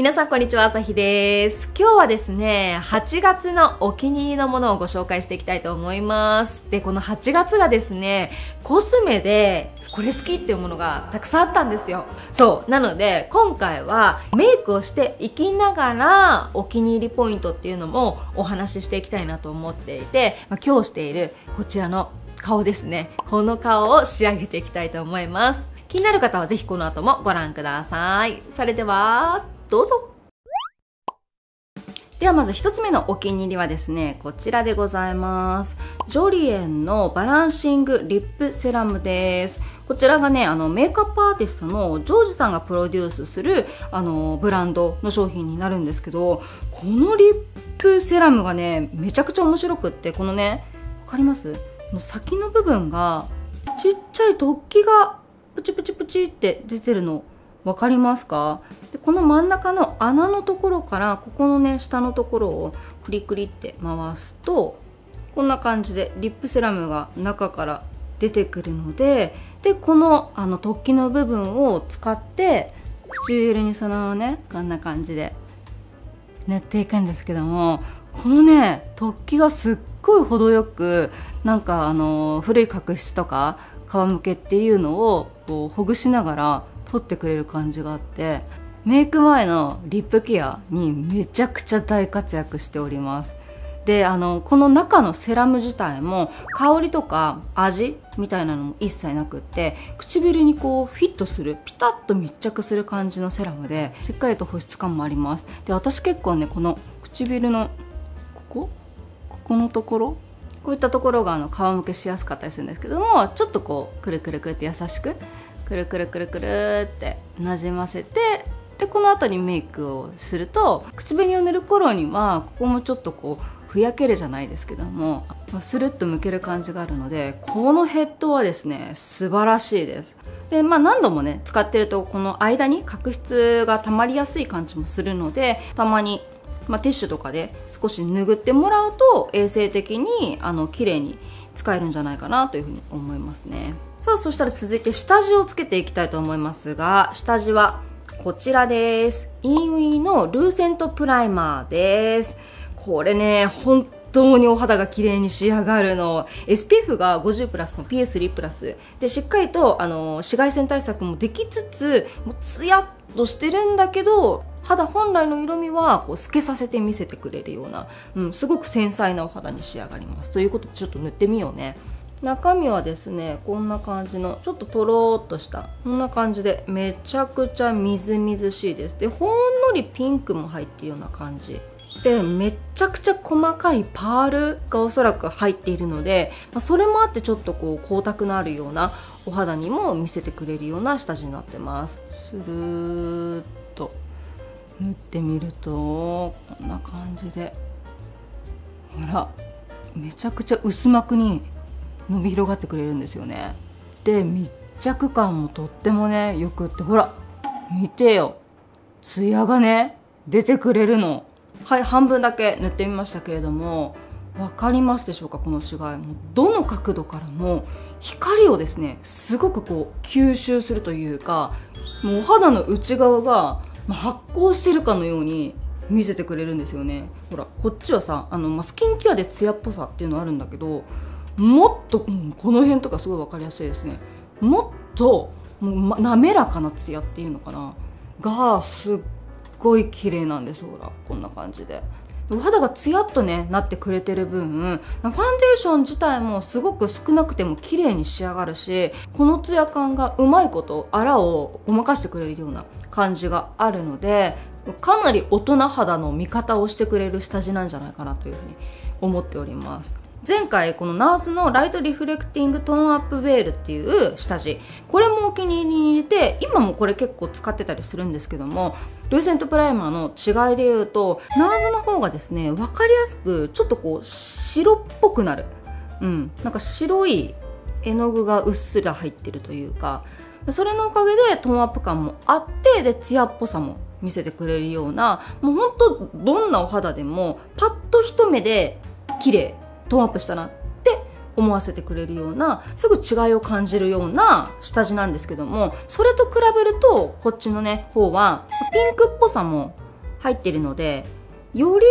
皆さんこんにちは、朝日です。今日はですね、8月のお気に入りのものをご紹介していきたいと思います。で、この8月がですね、コスメでこれ好きっていうものがたくさんあったんですよ。そう。なので、今回はメイクをしていきながらお気に入りポイントっていうのもお話ししていきたいなと思っていて、ま、今日しているこちらの顔ですね。この顔を仕上げていきたいと思います。気になる方はぜひこの後もご覧ください。それでは、どうぞ。ではまず1つ目のお気に入りはですねこちらでございます。ジョリエンのバランシングリップセラムです。こちらがねあのメイクアップアーティストのジョージさんがプロデュースするあのブランドの商品になるんですけどこのリップセラムがねめちゃくちゃ面白くってこのね分かります？この先の部分がちっちゃい突起がプチプチプチって出てるの分かりますか？でこの真ん中の穴のところからここのね下のところをクリクリって回すとこんな感じでリップセラムが中から出てくるのででこのあの突起の部分を使って唇にそのままねこんな感じで塗っていくんですけどもこのね突起がすっごい程よくなんかあの古い角質とか皮むけっていうのをこうほぐしながら取ってくれる感じがあってメイク前のリップケアにめちゃくちゃ大活躍しております。であのこの中のセラム自体も香りとか味みたいなのも一切なくって唇にこうフィットするピタッと密着する感じのセラムでしっかりと保湿感もあります。で私結構ねこの唇のここ？ここのところ？こういったところがあの皮むけしやすかったりするんですけどもちょっとこうくるくるくるって優しくくるくるくるくるってなじませてでこの後にメイクをすると口紅を塗る頃にはここもちょっとこうふやけるじゃないですけどもスルッとむける感じがあるのでこのヘッドはですね素晴らしいです。でまあ何度もね使ってるとこの間に角質が溜まりやすい感じもするのでたまにまあ、ティッシュとかで少し拭ってもらうと衛生的にあの綺麗に使えるんじゃないかなというふうに思いますね。さあそしたら続いて下地をつけていきたいと思いますが下地はこちらです。イーウィーのルーセントプライマーです。これね本当にお肌が綺麗に仕上がるの。SPF が50プラスの PS3 プラス。でしっかりとあの紫外線対策もできつつもうツヤっとしてるんだけど肌本来の色味はこう透けさせて見せてくれるような、うん、すごく繊細なお肌に仕上がります。ということでちょっと塗ってみようね。中身はですねこんな感じのちょっととろーっとしたこんな感じでめちゃくちゃみずみずしいです。でほんのりピンクも入ってるような感じ。でめちゃくちゃ細かいパールがおそらく入っているので、まあ、それもあってちょっとこう光沢のあるようなお肌にも見せてくれるような下地になってます。スルーッと塗ってみるとこんな感じで。ほらめちゃくちゃ薄膜に伸び広がってくれるんですよね。で密着感もとってもねよくってほら見てよ。ツヤがね出てくれるの。はい半分だけ塗ってみましたけれども分かりますでしょうかこの違いもどの角度からも光をですねすごくこう吸収するというかもうお肌の内側が発光してるかのように見せてくれるんですよね。ほらこっちはさあの、まあ、スキンケアでツヤっぽさっていうのあるんだけどもっと、うん、この辺とかすごい分かりやすいですね。もっともう、ま、滑らかなツヤっていうのかな。がすっごい綺麗なんですほら。こんな感じで。お肌がツヤっとねなってくれてる分ファンデーション自体もすごく少なくても綺麗に仕上がるしこのツヤ感がうまいことあらをごまかしてくれるような感じがあるのでかなり大人肌の味方をしてくれる下地なんじゃないかなというふうに思っております。前回このナースのライトリフレクティングトーンアップベールっていう下地。これもお気に入りに入れて今もこれ結構使ってたりするんですけどもルーセントプライマーの違いで言うとナーズの方がですね分かりやすくちょっとこう白っぽくなる。うん。なんか白い絵の具がうっすら入ってるというか。それのおかげでトーンアップ感もあってでツヤっぽさも見せてくれるようなもうほんとどんなお肌でもパッと一目で綺麗。トーンアップしたなって思わせてくれるようなすぐ違いを感じるような下地なんですけどもそれと比べるとこっちのね方はピンクっぽさも入ってるのでより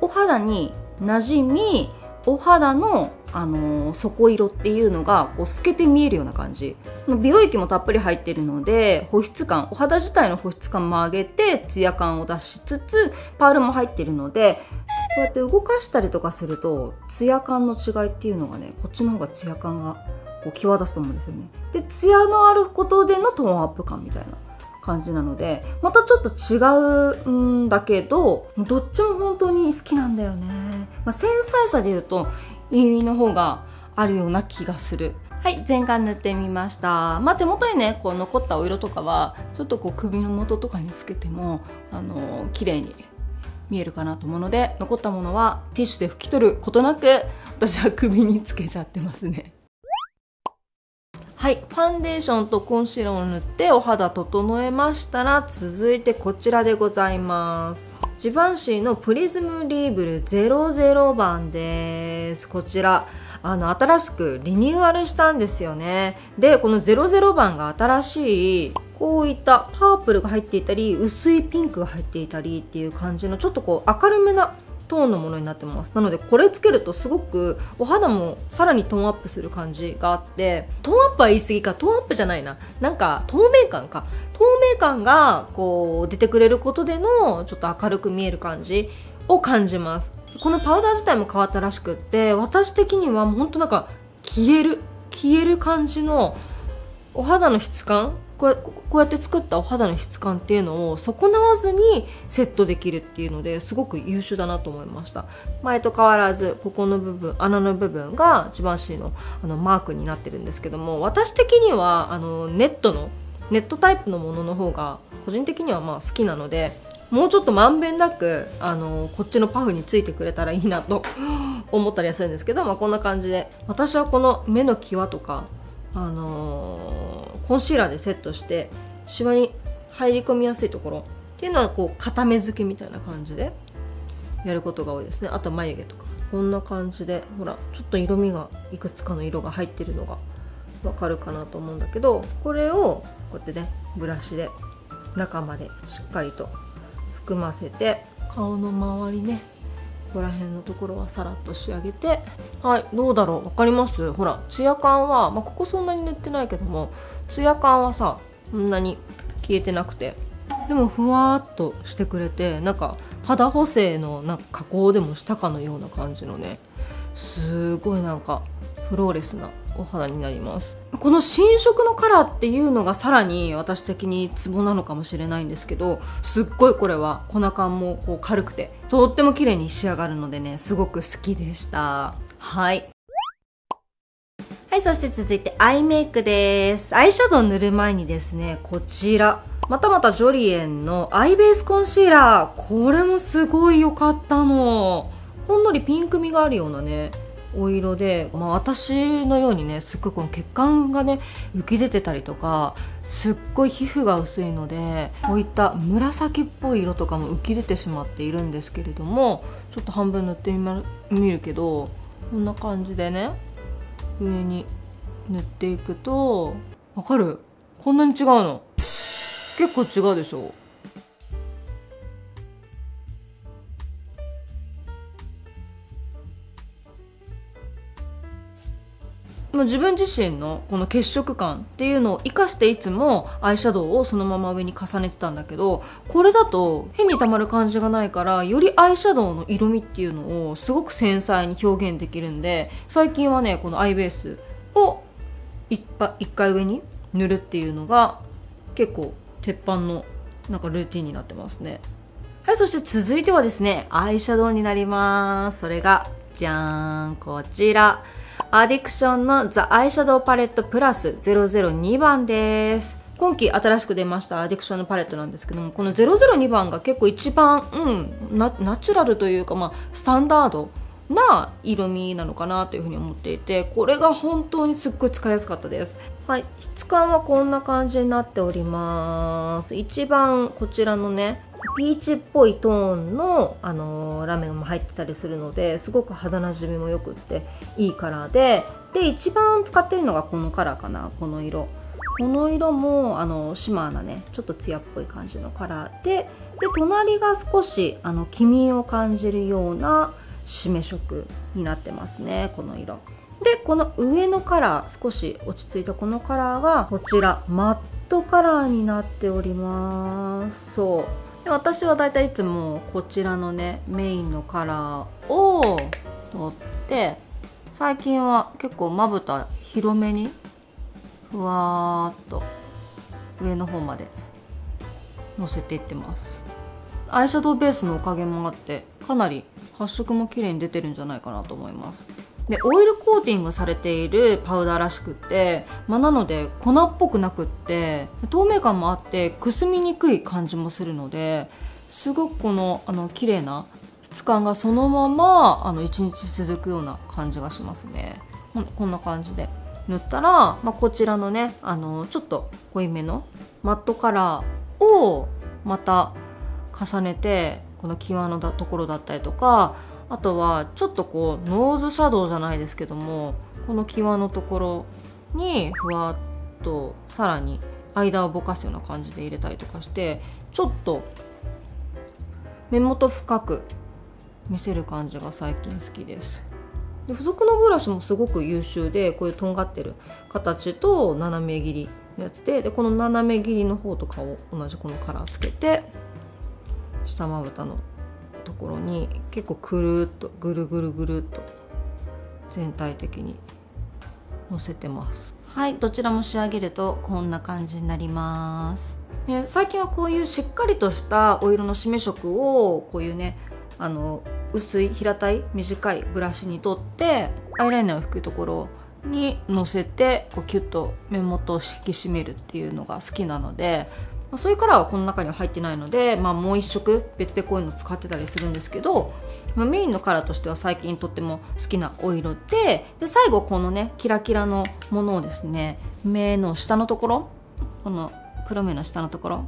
お肌に馴染みお肌の、あのー、底色っていうのがこう透けて見えるような感じ。美容液もたっぷり入ってるので保湿感お肌自体の保湿感も上げてツヤ感を出しつつパールも入ってるのでこうやって動かしたりとかするとツヤ感の違いっていうのがねこっちの方がツヤ感がこう際立つと思うんですよね。でツヤのあることでのトーンアップ感みたいな感じなのでまたちょっと違うんだけどどっちも本当に好きなんだよね、まあ、繊細さで言うと意味の方があるような気がする。はい全顔塗ってみました。まあ手元にねこう残ったお色とかはちょっとこう首の元とかにつけてもあの、綺麗に見えるかなと思うので残ったものはティッシュで拭き取ることなく私は首につけちゃってますね。はいファンデーションとコンシーラーを塗ってお肌整えましたら続いてこちらでございます。ジバンシーのプリズムリーブル00番です。こちらあの新しくリニューアルしたんですよね。でこの00番が新しいこういったパープルが入っていたり薄いピンクが入っていたりっていう感じのちょっとこう明るめなトーンのものになってます。なのでこれつけるとすごくお肌もさらにトーンアップする感じがあってトーンアップは言い過ぎかトーンアップじゃないな。なんか透明感か。透明感がこう出てくれることでのちょっと明るく見える感じを感じます。このパウダー自体も変わったらしくって私的にはもうほんとなんか消える消える感じのお肌の質感こうこうやって作ったお肌の質感っていうのを損なわずにセットできるっていうのですごく優秀だなと思いました。前と変わらずここの部分穴の部分が一番シーのあのマークになってるんですけども私的にはあのネットのネットタイプのものの方が個人的にはまあ好きなのでもうちょっとまんべんなくあのこっちのパフについてくれたらいいなと 思ったりはするんですけど、まあ、こんな感じで。私はこの目の際とかあの、コンシーラーでセットしてシワに入り込みやすいところ。っていうのはこう固め付けみたいな感じでやることが多いですね。あと眉毛とか。こんな感じでほらちょっと色味がいくつかの色が入ってるのがわかるかなと思うんだけどこれをこうやってねブラシで中までしっかりと含ませて顔の周りねここら辺のところはさらっと仕上げて。はいどうだろう？分かります？ほらツヤ感は、まあ、ここそんなに塗ってないけどもツヤ感はさこんなに消えてなくて。でもふわっとしてくれてなんか肌補正のなんか加工でもしたかのような感じのね。すごいなんかフローレスなお肌になります。この新色のカラーっていうのがさらに私的にツボなのかもしれないんですけどすっごいこれは粉感もこう軽くてとっても綺麗に仕上がるのでねすごく好きでした。はい。はいそして続いてアイメイクです。アイシャドウ塗る前にですねこちら。またまたジョリエンのアイベースコンシーラー。これもすごい良かったの。ほんのりピンクみがあるようなねお色で、まあ、私のようにねすっごいこの血管がね浮き出てたりとかすっごい皮膚が薄いのでこういった紫っぽい色とかも浮き出てしまっているんですけれどもちょっと半分塗ってみるけどこんな感じでね上に塗っていくとわかる？こんなに違うの？結構違うでしょ？自分自身のこの血色感っていうのを生かしていつもアイシャドウをそのまま上に重ねてたんだけどこれだと変にたまる感じがないからよりアイシャドウの色味っていうのをすごく繊細に表現できるんで最近はねこのアイベースを一回上に塗るっていうのが結構鉄板のなんかルーティンになってますね。はいそして続いてはですねアイシャドウになります。それがじゃーんこちら。アディクションのザ・アイシャドウパレットプラス002番です。今季新しく出ましたアディクションのパレットなんですけども、この002番が結構一番、うん、ナチュラルというか、まあ、スタンダードな色味なのかなというふうに思っていてこれが本当にすっごい使いやすかったですはい質感はこんな感じになっております一番こちらのねピーチっぽいトーンの、あのー、ラメも入ってたりするのですごく肌なじみもよくっていいカラーで。で一番使ってるのがこのカラーかなこの色。この色もあのシマーなねちょっと艶っぽい感じのカラーで。で隣が少しあの黄身を感じるような締め色になってますねこの色。でこの上のカラー少し落ち着いたこのカラーがこちら。マットカラーになっております。そう。で私はだいたいいつもこちらのねメインのカラーを取って最近は結構まぶた広めにふわーっと上の方までのせていってます。アイシャドウベースのおかげもあってかなり発色も綺麗に出てるんじゃないかなと思います。でオイルコーティングされているパウダーらしくって、まあ、なので粉っぽくなくって透明感もあってくすみにくい感じもするのですごくこのあの綺麗な質感がそのままあの1日続くような感じがしますね。こんな感じで。塗ったら、まあ、こちらのねあのちょっと濃いめのマットカラーをまた重ねてこの際のところだったりとかあとはちょっとこうノーズシャドウじゃないですけどもこの際のところにふわっとさらに間をぼかすような感じで入れたりとかしてちょっと目元深く見せる感じが最近好きです。付属のブラシもすごく優秀でこういうとんがってる形と斜め切りのやつででこの斜め切りの方とかを同じこのカラーつけて下まぶたのところに結構くるっとぐるぐるぐるっと全体的にのせてます。はいどちらも仕上げるとこんな感じになります。で最近はこういうしっかりとしたお色の締め色をこういうねあの薄い平たい短いブラシにとってアイライナーを引くところにのせてこうキュッと目元を引き締めるっていうのが好きなのでまあ、そういうカラーはこの中には入ってないので、まあ、もう一色別でこういうの使ってたりするんですけど、まあ、メインのカラーとしては最近とっても好きなお色でで最後このねキラキラのものをですね目の下のところこの黒目の下のところ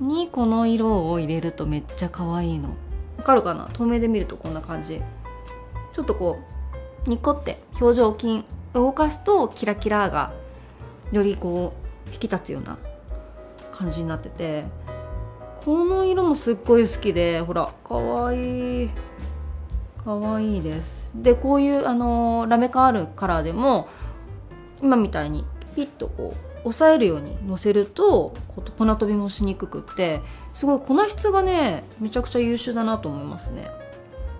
にこの色を入れるとめっちゃ可愛いの。わかるかな？透明で見るとこんな感じ。ちょっとこうニコって表情筋動かすとキラキラがよりこう引き立つような感じになっててこの色もすっごい好きでほらかわいい。かわいいです。でこういうあのラメ感あるカラーでも今みたいにピッとこう押さえるようにのせると粉飛びもしにくくってすごい粉質がねめちゃくちゃ優秀だなと思いますね。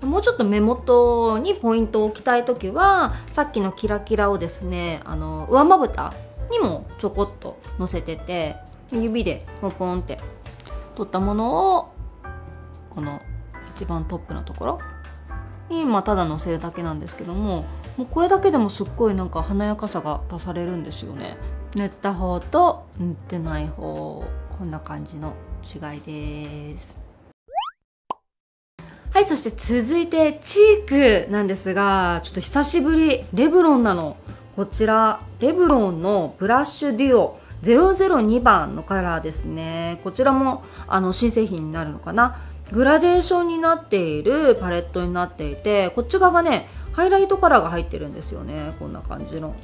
もうちょっと目元にポイントを置きたい時はさっきのキラキラをですねあの上まぶたにもちょこっとのせてて指でポンポンって取ったものをこの一番トップのところに、ま、ただのせるだけなんですけどももうこれだけでもすっごいなんか華やかさが足されるんですよね。塗った方と塗ってない方こんな感じの違いです。はいそして続いてチークなんですがちょっと久しぶりレブロンなの。こちらレブロンのブラッシュデュオ。002番のカラーですね。こちらもあの新製品になるのかな。グラデーションになっているパレットになっていてこっち側がねハイライトカラーが入ってるんですよね。こんな感じの。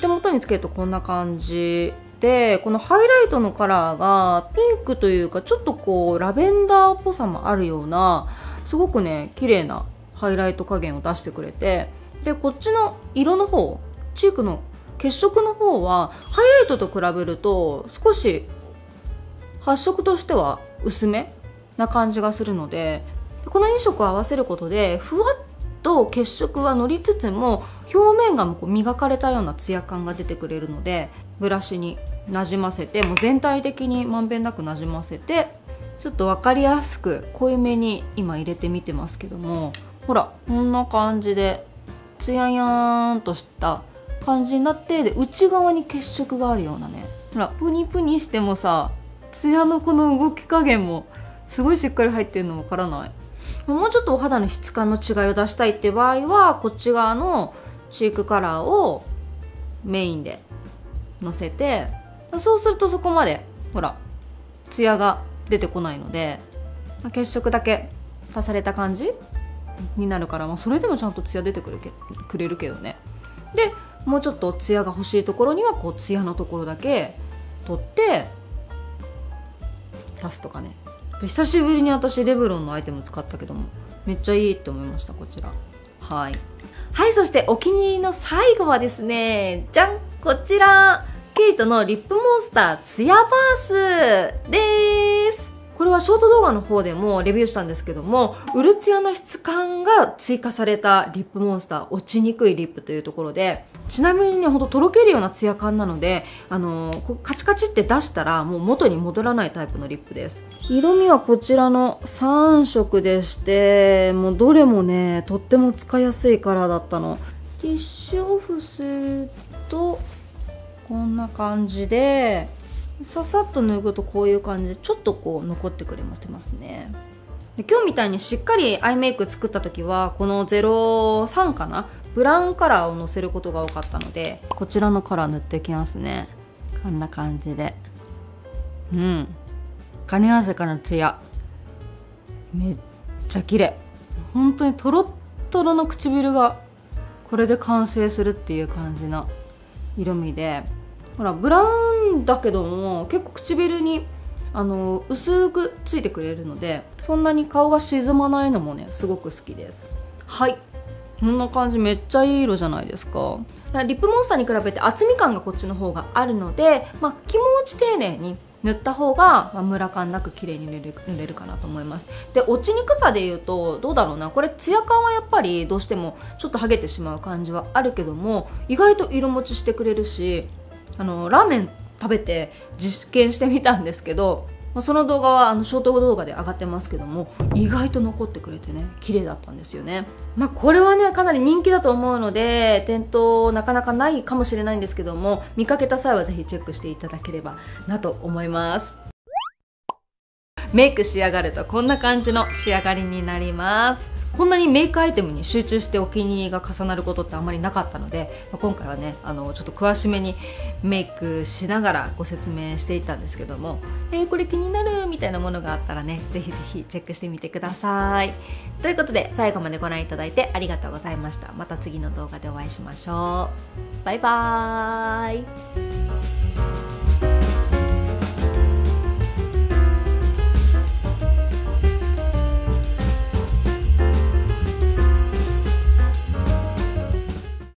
手元につけるとこんな感じでこのハイライトのカラーがピンクというかちょっとこうラベンダーっぽさもあるようなすごくね綺麗なハイライト加減を出してくれてでこっちの色の方チークの血色の方はハイライトと比べると少し発色としては薄めな感じがするのでこの2色を合わせることでふわっと血色は乗りつつも表面がこう磨かれたようなツヤ感が出てくれるのでブラシになじませてもう全体的にまんべんなくなじませてちょっと分かりやすく濃いめに今入れてみてますけどもほらこんな感じでツヤヤーンとした感じになってで内側に血色があるようなね。ほらプニプニしてもさツヤのこの動き加減もすごいしっかり入ってるのわからない。もうちょっとお肌の質感の違いを出したいって場合はこっち側のチークカラーをメインでのせてそうするとそこまでほらツヤが出てこないので血色だけ足された感じになるから、まあ、それでもちゃんとツヤ出てくるけくれるけどね。でもうちょっとツヤが欲しいところにはこうツヤのところだけ取って足すとかね。久しぶりに私レブロンのアイテム使ったけどもめっちゃいいって思いましたこちら。はい。はいそしてお気に入りの最後はですねじゃんこちら。ケイトのリップモンスターツヤバースです。これはショート動画の方でもレビューしたんですけども、うるツヤな質感が追加されたリップモンスター、落ちにくいリップというところで、ちなみにね、ほんととろけるようなツヤ感なので、あのー、カチカチって出したらもう元に戻らないタイプのリップです。色味はこちらの3色でして、もうどれもね、とっても使いやすいカラーだったの。ティッシュオフすると、こんな感じで、ささっと脱ぐとこういう感じでちょっとこう残ってくれましてますねで今日みたいにしっかりアイメイク作った時はこの03かなブラウンカラーをのせることが多かったのでこちらのカラー塗っていきますね。こんな感じで。うん。カニ合わせからのツヤ。めっちゃ綺麗。本当にとろっとろの唇がこれで完成するっていう感じの色味で。ほらブラウンだけども結構唇にあの薄くついてくれるのでそんなに顔が沈まないのもねすごく好きです。はい。こんな感じめっちゃいい色じゃないですか。リップモンスターに比べて厚み感がこっちの方があるので、まあ、気持ち丁寧に塗った方が、ま、ムラ感なく綺麗に塗れる塗れるかなと思います。で落ちにくさで言うとどうだろうな。これツヤ感はやっぱりどうしてもちょっと剥げてしまう感じはあるけども意外と色持ちしてくれるしあのラーメン食べて実験してみたんですけどまその動画はあのショート動画で上がってますけども意外と残ってくれてね綺麗だったんですよね。まあこれはねかなり人気だと思うので店頭なかなかないかもしれないんですけども見かけた際はぜひチェックしていただければなと思います。メイク仕上がるとこんな感じの仕上がりになります。こんなにメイクアイテムに集中してお気に入りが重なることってあんまりなかったので、まあ、今回はねあのちょっと詳しめにメイクしながらご説明していったんですけども、えー、これ気になるみたいなものがあったらねぜひぜひチェックしてみてください。ということで最後までご覧いただいてありがとうございました。また次の動画でお会いしましょう。バイバーイ。